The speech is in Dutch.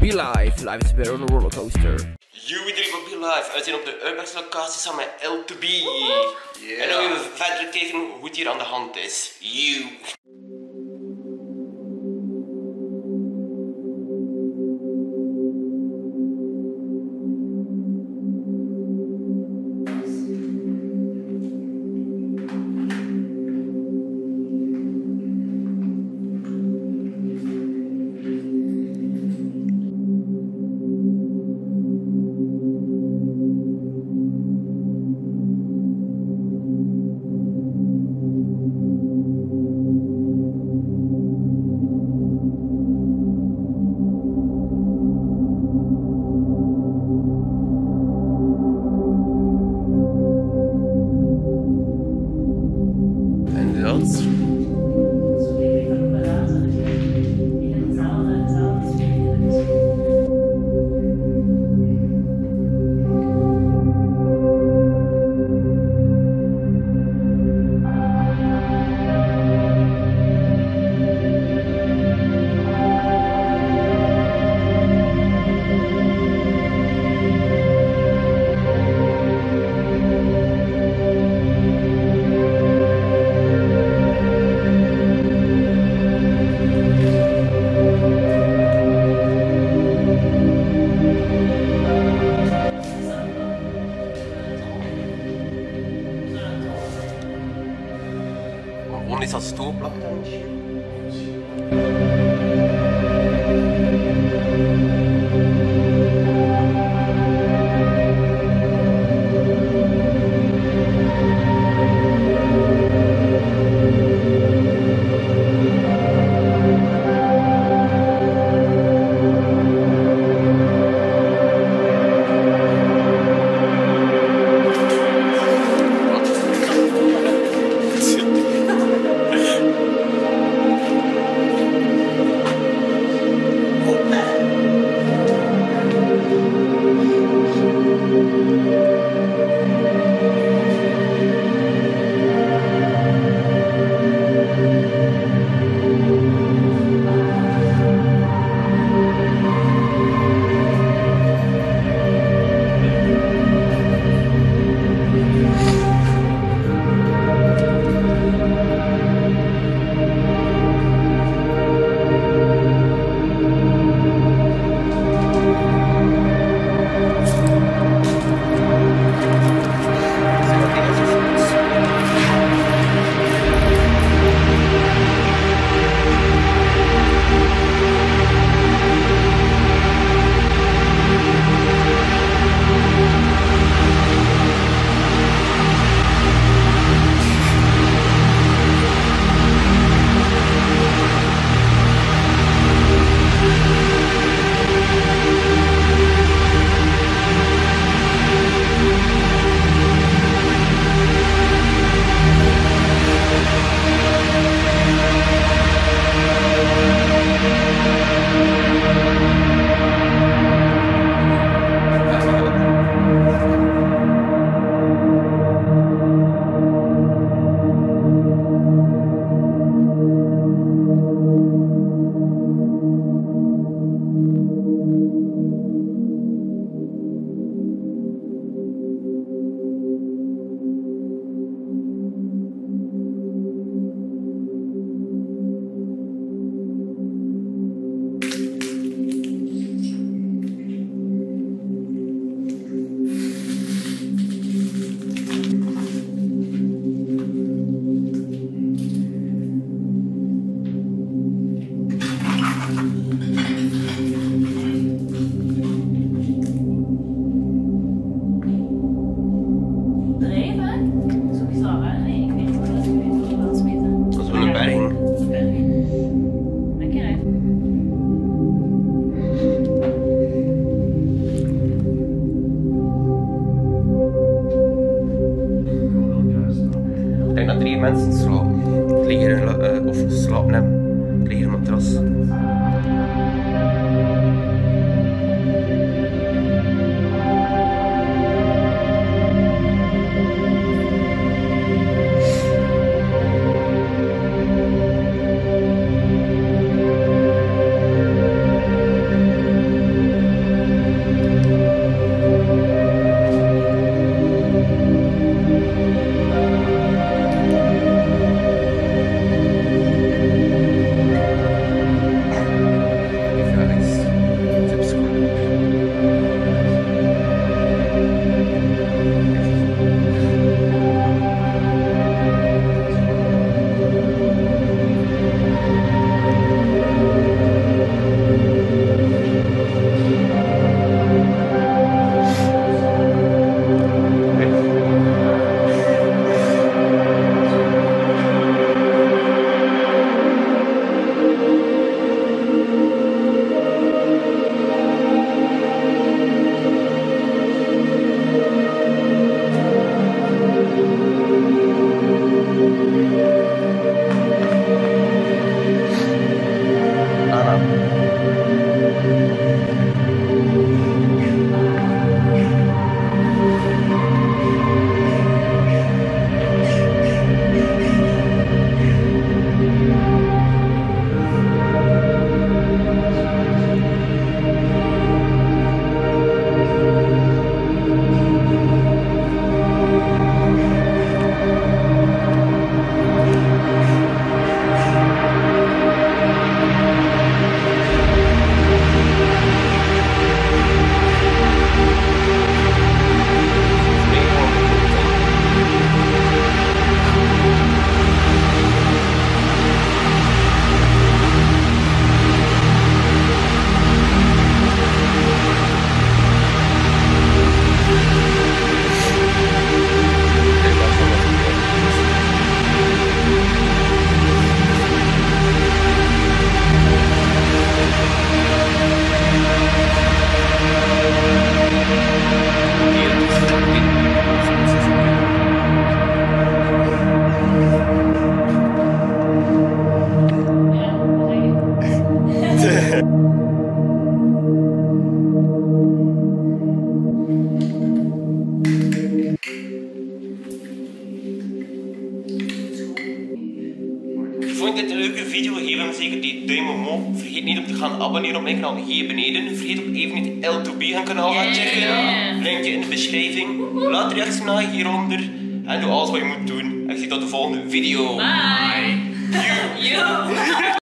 Be Live. Live is weer on a rollercoaster. You iedereen op Be Live. Zijn op de Urbex locatie samen met L2B. En dan gaan we verder kijken hoe het hier aan de hand is. You. En comunicação dupla. Mensen slapen. Liggen, eh, of slapen hebben. Liggen het matras. Duim omhoog. Vergeet niet om te gaan abonneren op mijn kanaal hier beneden. Vergeet ook even niet L2B gaan kanaal gaan checken. Linkje in de beschrijving. Laat reacties na hieronder. En doe alles wat je moet doen. En ik zie tot de volgende video. Bye. You.